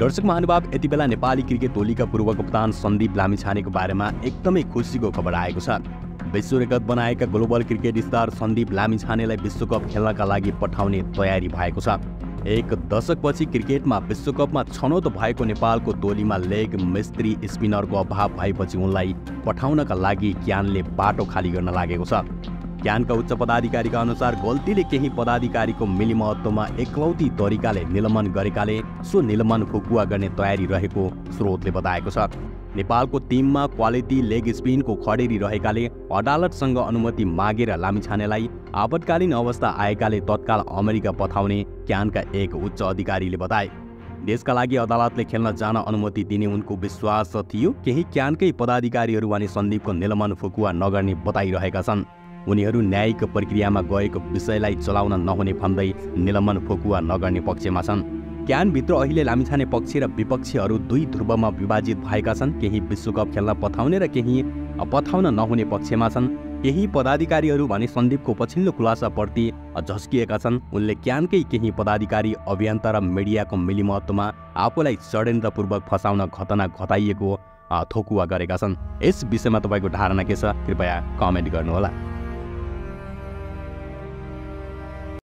दर्शक महानुभाव यति बेला नेपाली क्रिकेट टोलीका पूर्व कप्तान सन्दीप लामिछानेको बारेमा एकदमै खुसीको खबर आएको छ। विश्व रेकर्ड बनाएका ग्लोबल क्रिकेट स्टार सन्दीप लामिछानेलाई विश्वकप खेल्नका लागि पठाउने तयारी भएको छ। एक दशकपछि क्रिकेटमा विश्वकपमा छनौट भएको नेपालको टोलीमा लेग मिस्त्री स्पिनरको अभाव भएपछि उनलाई पठाउनका लागि क्यानले बाटो खाली गर्न लागेको छ। क्यानका उच्च पदाधिकारीका अनुसार गल्तीले केही पदाधिकारीको मिलिमहत्वमा एकलौती तरिकाले निलम्बन गरेकाले सो निलम्बन फुकुवा गर्ने तयारी रहेको स्रोतले बताएको छ। नेपालको टिममा क्वालिटी लेग स्पिनको खडेरी रहेकाले अदालतसँग अनुमति मागेर लामिछानेलाई आपतकालीन अवस्था आएकाले तत्काल अमेरिका पठाउने क्यानका एक उच्च अधिकारीले बताए। देशका लागि अदालतले खेल्न जान अनुमति दिने उनको विश्वास थियो। केही क्यानकै पदाधिकारीहरू भने सन्दीपको निलम्बन फुकुवा नगर्ने बताइरहेका छन्। उनीहरू न्यायिक प्रक्रियामा गएको विषयलाई चलाउन नहुने भन्दै निलम्बन फुकुवा नगर्ने पक्षमा छन्। क्यानभित्र अहिले लामिछाने पक्ष र विपक्षीहरू दुई ध्रुवमा विभाजित भएका छन्। केही विश्वकप खेल्न पठाउने र केही पठाउन नहुने पक्षमा छन्। केही पदाधिकारीहरू भने सन्दीपको पछिल्लो खुलासाप्रति झस्किएका छन्। उनले क्यानकै केही पदाधिकारी अभियन्ता र मिडियाको मिलिमहत्वमा आफूलाई षड्यन्त्रपूर्वक फसाउन घटना घटाइएको थोकुवा गरेका छन्। यस विषयमा तपाईँको धारणा के छ? कृपया कमेन्ट गर्नुहोला।